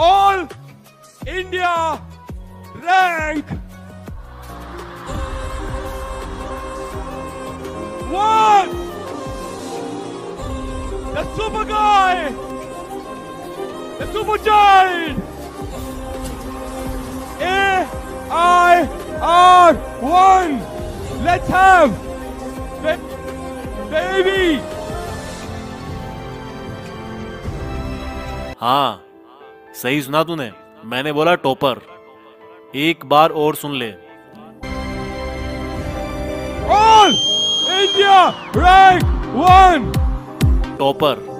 All India rank one. The super guy. The super giant. A I R one. Let's have ba- baby. हाँ सही सुना तूने? मैंने बोला टॉपर। एक बार और सुन ले। rank one. टॉपर।